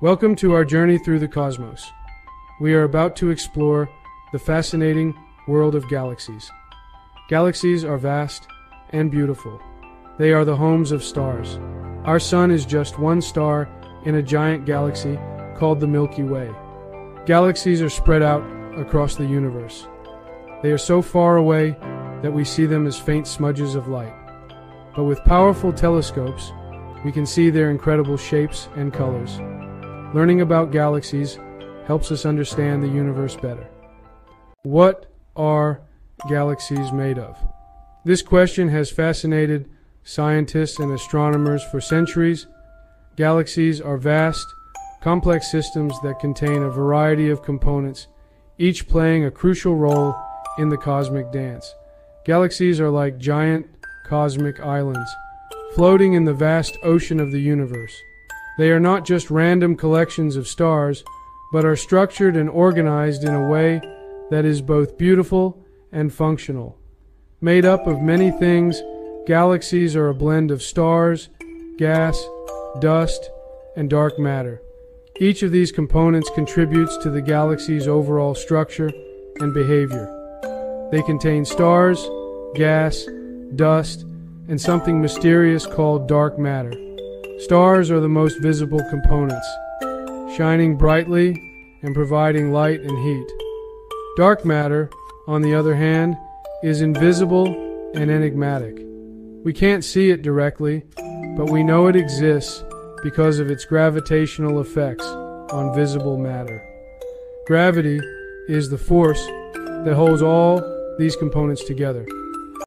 Welcome to our journey through the cosmos. We are about to explore the fascinating world of galaxies. Galaxies are vast and beautiful. They are the homes of stars. Our sun is just one star in a giant galaxy called the Milky Way. Galaxies are spread out across the universe. They are so far away that we see them as faint smudges of light. But with powerful telescopes, we can see their incredible shapes and colors. Learning about galaxies helps us understand the universe better. What are galaxies made of? This question has fascinated scientists and astronomers for centuries. Galaxies are vast, complex systems that contain a variety of components, each playing a crucial role in the cosmic dance. Galaxies are like giant cosmic islands, floating in the vast ocean of the universe. They are not just random collections of stars, but are structured and organized in a way that is both beautiful and functional. Made up of many things, galaxies are a blend of stars, gas, dust, and dark matter. Each of these components contributes to the galaxy's overall structure and behavior. They contain stars, gas, dust, and something mysterious called dark matter. Stars are the most visible components, shining brightly and providing light and heat. Dark matter, on the other hand, is invisible and enigmatic. We can't see it directly, but we know it exists because of its gravitational effects on visible matter. Gravity is the force that holds all these components together.